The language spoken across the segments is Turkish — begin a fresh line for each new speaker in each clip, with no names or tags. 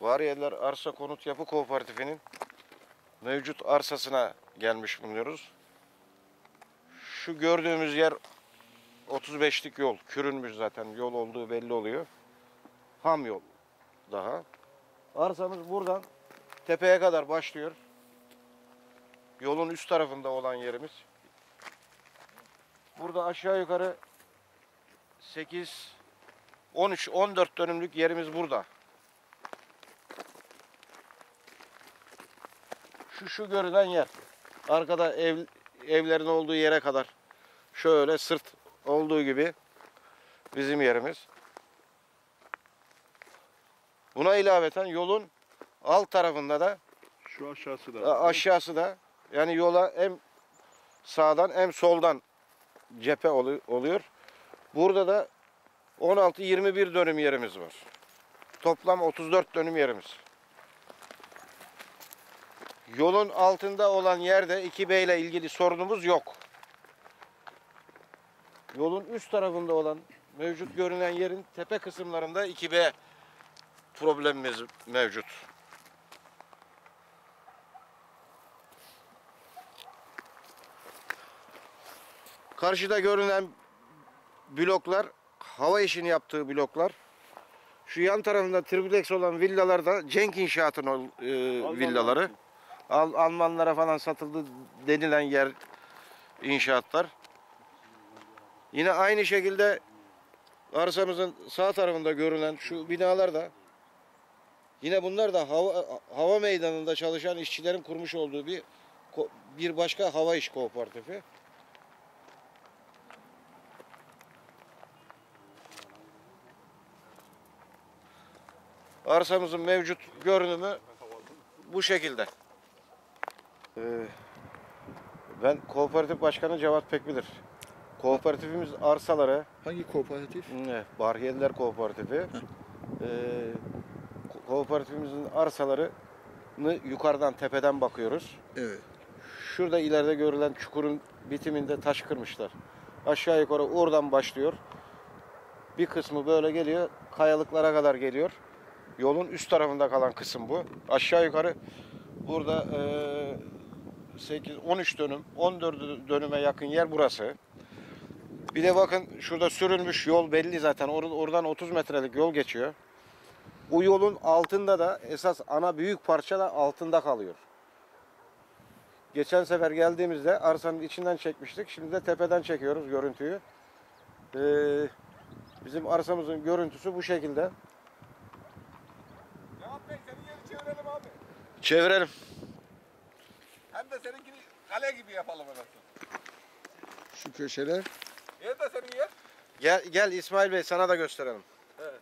Bariyeler Arsa Konut Yapı Kooperatifinin mevcut arsasına gelmiş bulunuyoruz. Şu gördüğümüz yer 35'lik yol. Kürünmüş zaten. Yol olduğu belli oluyor. Ham yol daha. Arsamız buradan tepeye kadar başlıyor. Yolun üst tarafında olan yerimiz. Burada aşağı yukarı 8 13 14 dönümlük yerimiz burada. Şu şu görülen yer. Arkada ev evlerin olduğu yere kadar şöyle sırt olduğu gibi bizim yerimiz. Buna ilaveten yolun alt tarafında da
Şu aşağısı da.
aşağısı da yani yola hem sağdan hem soldan cephe olu- oluyor. Burada da 16-21 dönüm yerimiz var. Toplam 34 dönüm yerimiz. Yolun altında olan yerde 2B ile ilgili sorunumuz yok. Yolun üst tarafında olan mevcut görünen yerin tepe kısımlarında 2B problemimiz mevcut. Karşıda görünen bloklar hava işini yaptığı bloklar. Şu yan tarafında triplex olan villalar da Cenk İnşaat'ın e, villaları. Al, Almanlara falan satıldı denilen yer inşaatlar. Yine aynı şekilde arsamızın sağ tarafında görülen şu binalar da yine bunlar da hava, hava meydanında çalışan işçilerin kurmuş olduğu bir bir başka hava iş kooperatifi. Arsamızın mevcut görünümü bu şekilde. Ee, ben kooperatif başkanı Cevat Pekbilir. Kooperatifimiz arsaları,
Hangi kooperatif?
ne, Bariyeliler Kooperatifi. Ee, ko- kooperatifimizin arsalarını yukarıdan tepeden bakıyoruz.
Evet.
Şurada ileride görülen çukurun bitiminde taş kırmışlar. Aşağı yukarı oradan başlıyor. Bir kısmı böyle geliyor, kayalıklara kadar geliyor. Yolun üst tarafında kalan kısım bu. Aşağı yukarı burada eee 8 13 dönüm, 14 dönüme yakın yer burası. Bir de bakın şurada sürülmüş yol belli zaten. Or- Oradan 30 metrelik yol geçiyor. Bu yolun altında da esas ana büyük parça da altında kalıyor. Geçen sefer geldiğimizde arsanın içinden çekmiştik. Şimdi de tepeden çekiyoruz görüntüyü. Ee, bizim arsamızın görüntüsü bu şekilde.
Cevat Bey senin yeri çevirelim abi.
Çevirelim.
Seninkini kale gibi yapalım anasını.
Şu köşeler.
Yer de senin yer.
Gel, gel İsmail Bey sana da gösterelim.
Evet.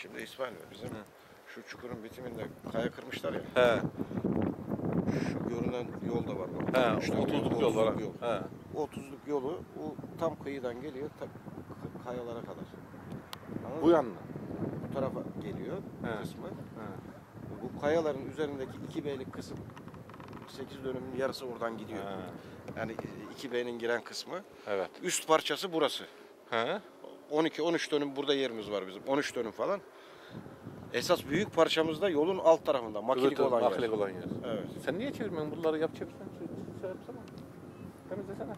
Şimdi İsmail Bey bizim şu çukurun bitiminde kaya kırmışlar ya.
He.
Şu görünen yol da var. Bak.
He.
Üç tane
30'luk yol var.
yol.
He.
O 30'luk yolu o tam kıyıdan geliyor ta kayalara kadar. Anladın
Bu
mı?
yanına.
Bu tarafa geliyor bu kısmı.
He.
Bu kayaların üzerindeki 2B'lik kısım 8 dönümün yarısı oradan gidiyor.
He.
Yani 2B'nin giren kısmı.
Evet.
Üst parçası burası.
He.
12-13 dönüm burada yerimiz var bizim. 13 dönüm falan. Esas büyük parçamız da yolun alt tarafında. Makilik
Öbür
olan
makilik
yer.
olan yer.
Evet.
Sen niye çevirmiyorsun bunları yap çevirsen? Şey yapsana. Temizlesene.